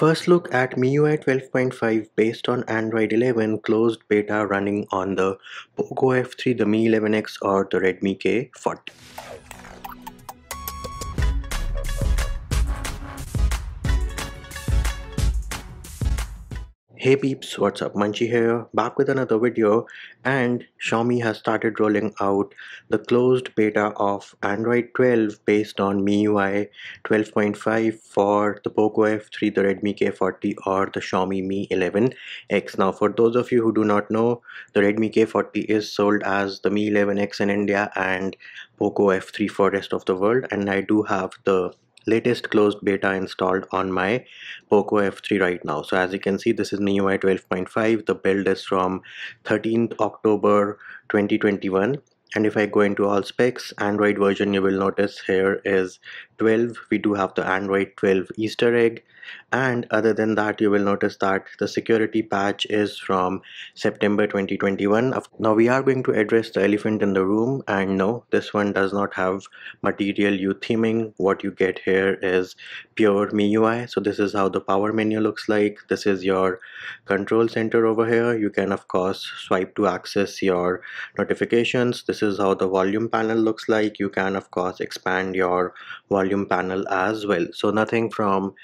First look at MIUI 12.5 based on Android 11 closed beta running on the POCO F3, the Mi 11X or the Redmi K40. Hey peeps, what's up? Munchy here, back with another video and Xiaomi has started rolling out the closed beta of Android 12 based on MIUI 12.5 for the POCO F3, the Redmi K40 or the Xiaomi Mi 11X. Now for those of you who do not know, the Redmi K40 is sold as the Mi 11X in India and POCO F3 for the rest of the world and I do have the latest closed beta installed on my POCO F3 right now. So as you can see, this is MIUI 12.5. The build is from 13th October 2021 and if I go into all specs Android version you will notice here is 12 we do have the Android 12 Easter egg and other than that you will notice that the security patch is from September 2021 now we are going to address the elephant in the room and no this one does not have material you theming. What you get here is pure MIUI. So this is how the power menu looks like. This is your control center over here. You can of course swipe to access your notifications. This is how the volume panel looks like. You can of course expand your volume panel as well. So nothing from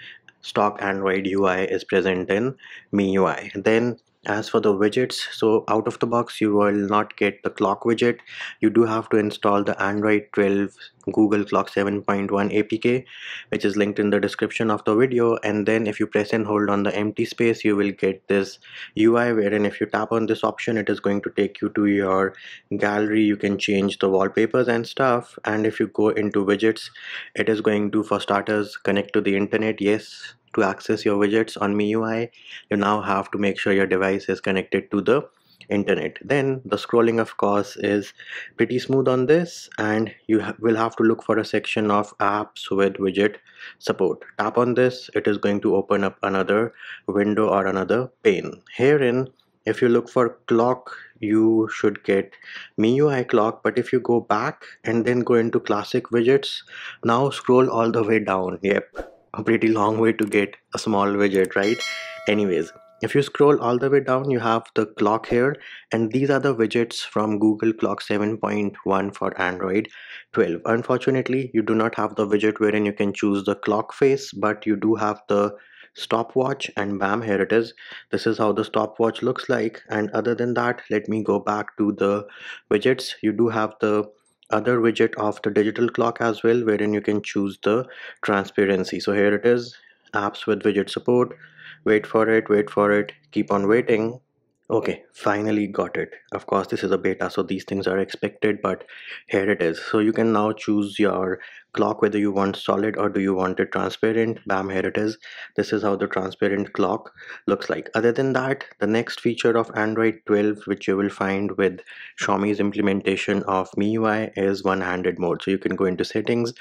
stock Android UI is present in MIUI. Then as for the widgets so out of the box you will not get the clock widget. You do have to install the android 12 google clock 7.1 apk which is linked in the description of the video. And then if you press and hold on the empty space you will get this ui wherein if you tap on this option it is going to take you to your gallery. You can change the wallpapers and stuff. And if you go into widgets it is going to for starters connect to the internet. Yes to access your widgets on MIUI you now have to make sure your device is connected to the internet. Then the scrolling of course is pretty smooth on this and you ha will have to look for a section of apps with widget support. Tap on this it is going to open up another window or another pane. Herein if you look for clock you should get MIUI clock but if you go back and then go into classic widgets now scroll all the way down. Yep a pretty long way to get a small widget right? Anyways if you scroll all the way down you have the clock here and these are the widgets from google clock 7.1 for android 12 unfortunately you do not have the widget wherein you can choose the clock face but you do have the stopwatch and bam here it is. This is how the stopwatch looks like and other than that let me go back to the widgets. You do have the other widget of the digital clock as well wherein you can choose the transparency. So here it is apps with widget support. Wait for it wait for it keep on waiting okay finally got it. Of course this is a beta so these things are expected but here it is. So you can now choose your clock whether you want solid or do you want it transparent. Bam here it is. This is how the transparent clock looks like. Other than that the next feature of android 12 which you will find with xiaomi's implementation of miui is one-handed mode. So you can go into settings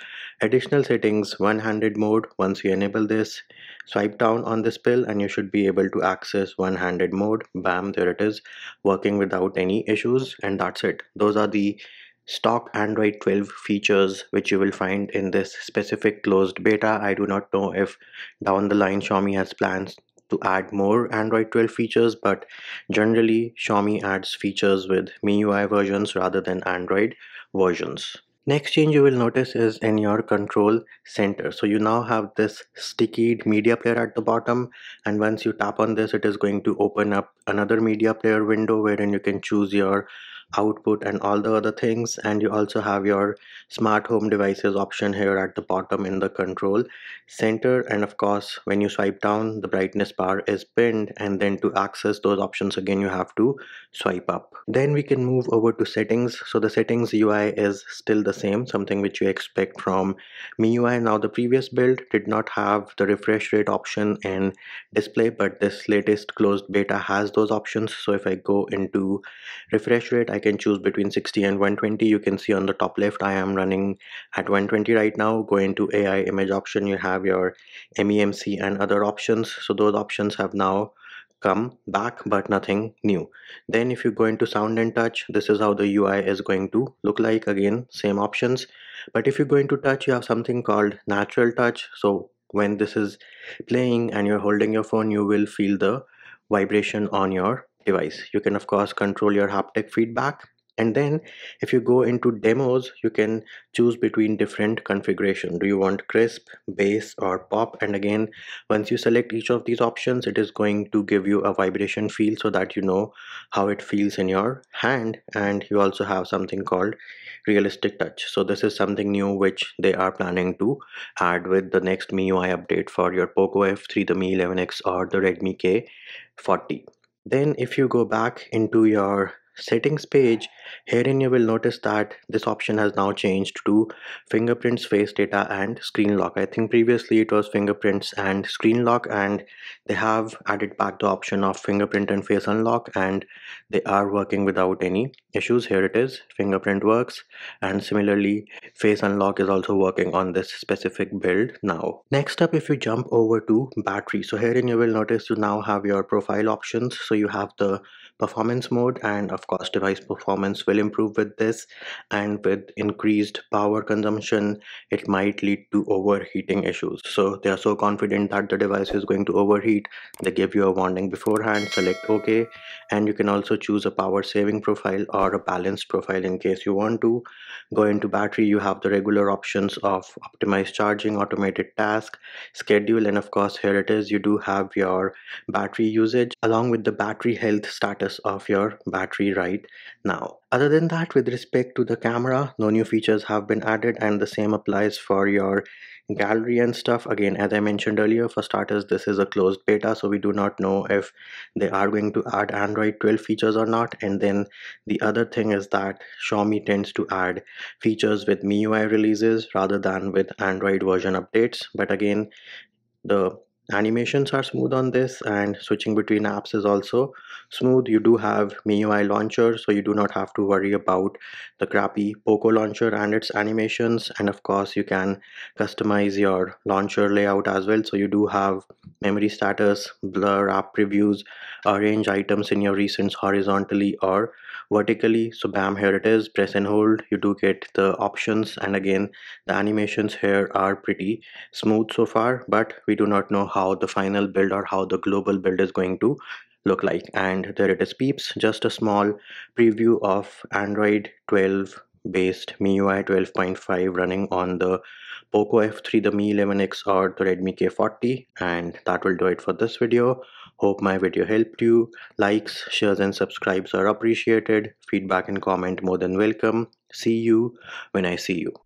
additional settings one-handed mode. Once you enable this swipe down on this pill and you should be able to access one-handed mode. Bam there it is working without any issues and that's it. Those are the stock android 12 features which you will find in this specific closed beta. I do not know if down the line xiaomi has plans to add more android 12 features but generally xiaomi adds features with miui versions rather than android versions Next change you will notice is in your control center. So you now have this sticky media player at the bottom and once you tap on this it is going to open up another media player window wherein you can choose your output and all the other things and you also have your smart home devices option here at the bottom in the control center. And of course when you swipe down the brightness bar is pinned and then to access those options again you have to swipe up. Then we can move over to settings. So the settings UI is still the same something which you expect from MIUI. Now the previous build did not have the refresh rate option in display but this latest closed beta has those options. So if I go into refresh rate I can choose between 60 and 120 you can see on the top left I am running at 120 right now. Go into AI image option you have your MEMC and other options. So those options have now come back but nothing new. Then if you go into sound and touch this is how the UI is going to look like. Again same options. But if you go into touch you have something called natural touch. So when this is playing and you're holding your phone you will feel the vibration on your device. You can of course control your haptic feedback. And then if you go into demos you can choose between different configuration. Do you want crisp bass or pop? And again once you select each of these options it is going to give you a vibration feel so that you know how it feels in your hand. And you also have something called realistic touch. So this is something new which they are planning to add with the next MIUI update for your Poco F3 the Mi 11X or the Redmi K40 then if you go back into your settings page herein you will notice that this option has now changed to fingerprints face data and screen lock. I think previously it was fingerprints and screen lock and they have added back the option of fingerprint and face unlock and they are working without any issues here it is fingerprint works and similarly face unlock is also working on this specific build now. Next up if you jump over to battery. So herein you will notice you now have your profile options. So you have the performance mode and of course device performance will improve with this. And with increased power consumption it might lead to overheating issues. So they are so confident that the device is going to overheat they give you a warning beforehand select ok and you can also choose a power saving profile or a balanced profile in case you want to go into battery you have the regular options of optimized charging automated task schedule and of course here it is you do have your battery usage along with the battery health status status of your battery right now. Other than that, with respect to the camera, no new features have been added and the same applies for your gallery and stuff. Again as i mentioned earlier for starters this is a closed beta so we do not know if they are going to add android 12 features or not. And then the other thing is that xiaomi tends to add features with miui releases rather than with android version updates. But again the animations are smooth on this and switching between apps is also smooth. You do have MIUI launcher so you do not have to worry about the crappy Poco launcher and its animations. And of course you can customize your launcher layout as well. So you do have memory status blur app previews arrange items in your recents horizontally or vertically. So bam here it is. Press and hold. You do get the options. And again the animations here are pretty smooth so far but we do not know how the final build or how the global build is going to look like and there it is peeps just a small preview of android 12 based MIUI 12.5 running on the Poco F3, the Mi 11X or the Redmi K40 and that will do it for this video. Hope my video helped you. Likes, shares and subscribes are appreciated. Feedback and comment more than welcome. See you when I see you.